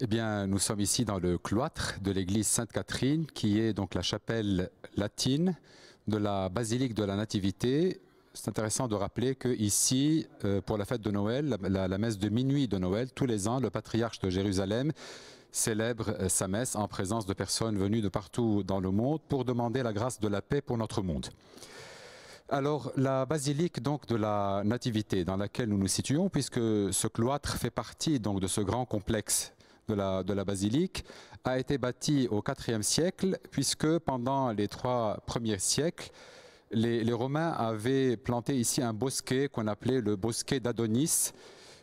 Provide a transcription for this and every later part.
Eh bien, nous sommes ici dans le cloître de l'église Sainte-Catherine, qui est donc la chapelle latine de la basilique de la Nativité. C'est intéressant de rappeler que ici, euh, pour la fête de Noël, la, messe de minuit de Noël, tous les ans, le patriarche de Jérusalem célèbre euh, sa messe en présence de personnes venues de partout dans le monde pour demander la grâce de la paix pour notre monde. Alors, la basilique donc de la Nativité dans laquelle nous nous situons, puisque ce cloître fait partie donc de ce grand complexe de la, basilique, a été bâti au IVe siècle, puisque pendant les trois premiers siècles, les, Romains avaient planté ici un bosquet qu'on appelait le bosquet d'Adonis,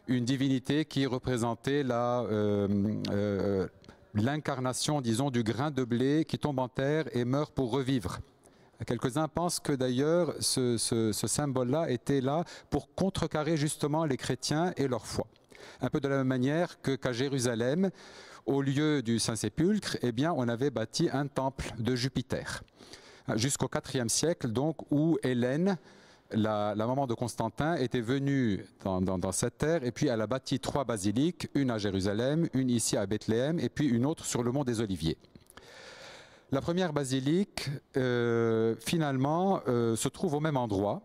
une divinité qui représentait la, euh, euh, l'incarnation, disons, du grain de blé qui tombe en terre et meurt pour revivre. Quelques-uns pensent que d'ailleurs ce symbole-là était là pour contrecarrer justement les chrétiens et leur foi. Un peu de la même manière que qu'à Jérusalem, au lieu du Saint-Sépulcre, eh bien, on avait bâti un temple de Jupiter. Jusqu'au IVe siècle, donc, où Hélène, la, maman de Constantin était venue dans, cette terre et puis elle a bâti trois basiliques, une à Jérusalem, une ici à Bethléem et puis une autre sur le mont des Oliviers. La première basilique, euh, finalement, euh, se trouve au même endroit,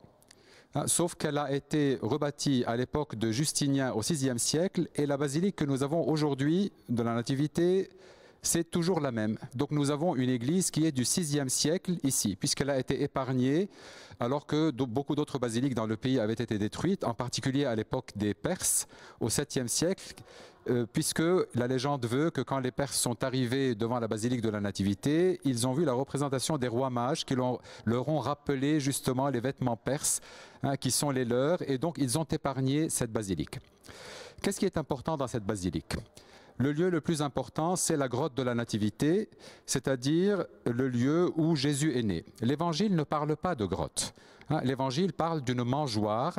sauf qu'elle a été rebâtie à l'époque de Justinien au VIe siècle et la basilique que nous avons aujourd'hui de la Nativité c'est toujours la même. Donc nous avons une église qui est du 6e siècle ici, puisqu'elle a été épargnée alors que beaucoup d'autres basiliques dans le pays avaient été détruites, en particulier à l'époque des Perses, au 7e siècle, euh, puisque la légende veut que quand les Perses sont arrivés devant la basilique de la Nativité, ils ont vu la représentation des rois mages qui leur, ont rappelé justement les vêtements perses hein, qui sont les leurs, et donc ils ont épargné cette basilique. Qu'est-ce qui est important dans cette basilique? Le lieu le plus important, c'est la grotte de la Nativité, c'est-à-dire le lieu où Jésus est né. L'Évangile ne parle pas de grotte. L'Évangile parle d'une mangeoire,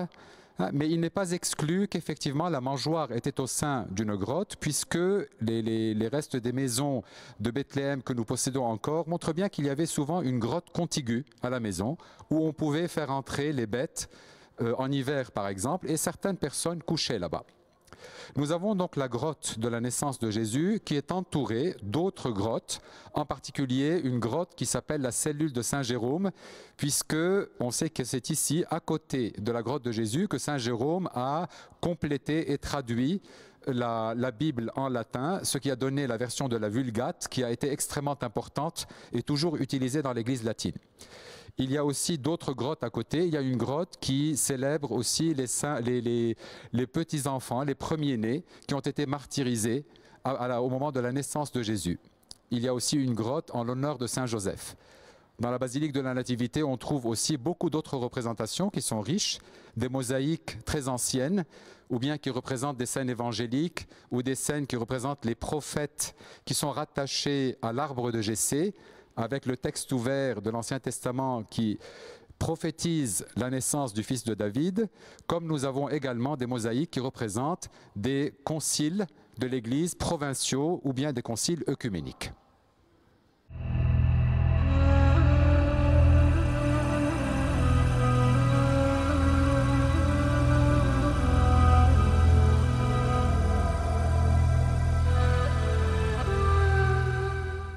mais il n'est pas exclu qu'effectivement la mangeoire était au sein d'une grotte, puisque les, restes des maisons de Bethléem que nous possédons encore montrent bien qu'il y avait souvent une grotte contiguë à la maison, où on pouvait faire entrer les bêtes euh, en hiver par exemple, et certaines personnes couchaient là-bas. Nous avons donc la grotte de la naissance de Jésus qui est entourée d'autres grottes, en particulier une grotte qui s'appelle la cellule de Saint Jérôme, puisque on sait que c'est ici, à côté de la grotte de Jésus, que Saint Jérôme a complété et traduit la, Bible en latin, ce qui a donné la version de la Vulgate, qui a été extrêmement importante et toujours utilisée dans l'Église latine. Il y a aussi d'autres grottes à côté. Il y a une grotte qui célèbre aussi les, les, les, petits-enfants, les premiers-nés, qui ont été martyrisés au moment de la naissance de Jésus. Il y a aussi une grotte en l'honneur de Saint Joseph. Dans la basilique de la Nativité, on trouve aussi beaucoup d'autres représentations qui sont riches, des mosaïques très anciennes, ou bien qui représentent des scènes évangéliques, ou des scènes qui représentent les prophètes qui sont rattachés à l'arbre de Jessé, avec le texte ouvert de l'Ancien Testament qui prophétise la naissance du fils de David, comme nous avons également des mosaïques qui représentent des conciles de l'Église provinciaux ou bien des conciles œcuméniques.